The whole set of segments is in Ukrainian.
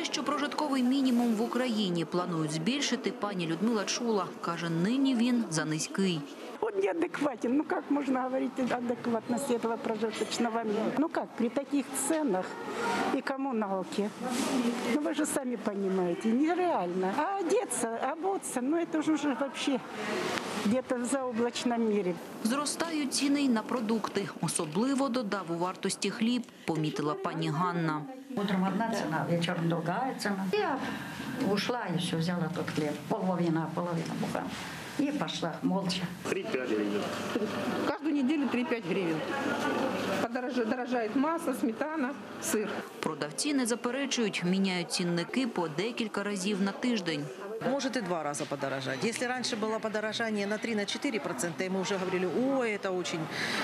Те, що прожитковий мінімум в Україні планують збільшити, пані Людмила чула. Каже, нині він занизький. Он неадекватен. Ну как можно говорить о адекватности этого прожиточного минимума? Ну как, при таких ценах и коммуналке? Ну вы же сами понимаете, нереально. А одеться, обуться, ну это же уже вообще где-то в заоблачном мире. Зростають ціни й на продукти. Особливо додав у вартості хліб, помітила пані Ганна. Утром одна цена, вечером другая цена. Я ушла еще, все, взяла тот хлеб. Половина, половина бухана. И пошла молча. 3-5 гривен. Каждую неделю 3-5 гривен. Подорожает, дорожает масло, сметана, сыр. Продавці не заперечують, міняють цінники по декілька разів на тиждень. Может и два раза подорожать. Если раньше было подорожание на 3-4 процента, и мы уже говорили, ой, это очень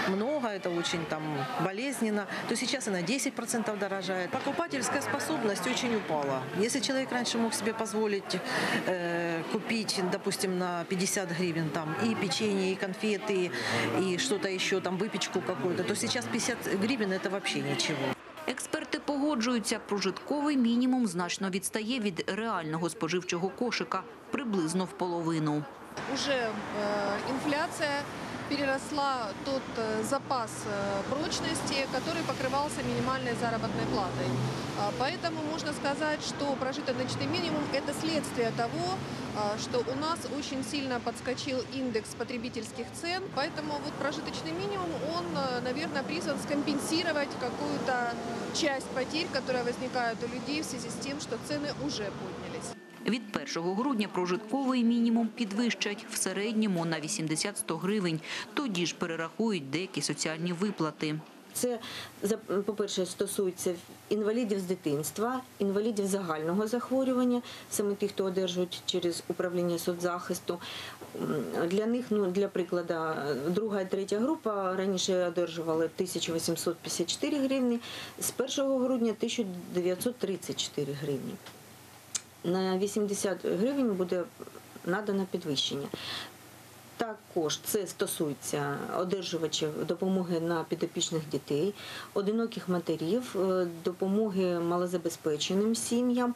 много, это очень там болезненно, то сейчас и на 10 процентов дорожает. Покупательская способность очень упала. Если человек раньше мог себе позволить э, купить, допустим, на 50 гривен там и печенье, и конфеты, и что-то еще, там выпечку какую-то, то сейчас 50 гривен это вообще ничего. Експерти погоджуються, прожитковий мінімум значно відстає від реального споживчого кошика – приблизно в половину. уже э, инфляция переросла тот э, запас э, прочности, который покрывался минимальной заработной платой. А, Поэтому можно сказать, что прожиточный минимум – это следствие того, а, что у нас очень сильно подскочил индекс потребительских цен. Поэтому вот прожиточный минимум, он, э, наверное, призван скомпенсировать какую-то часть потерь, которые возникают у людей в связи с тем, что цены уже поднялись. Від 1 грудня прожитковий мінімум підвищать в середньому на 80-100 гривень. Тоді ж перерахують деякі соціальні виплати. Це по-перше стосується інвалідів з дитинства, інвалідів загального захворювання, саме тих, хто одержують через управління соцзахисту. Для них, ну для прикладу, друга і третя група раніше одержували 1854 гривні, з 1 грудня 1934 гривні. На 80 гривень буде надано підвищення. Також це стосується одержувачів допомоги на підопічних дітей, одиноких матерів, е, допомоги малозабезпеченим сім'ям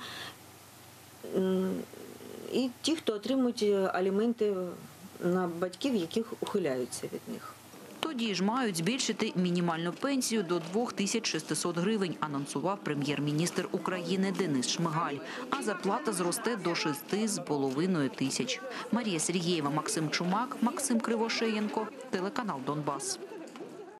і ті, хто отримують е, аліменти на батьків, яких ухиляються від них. Тоді ж мають збільшити мінімальну пенсію до 2600 гривень, анонсував прем'єр-міністр України Денис Шмигаль. А зарплата зросте до 6,5 тисяч. Марія Сергієва, Максим Чумак, Максим Кривошеєнко, телеканал Донбас.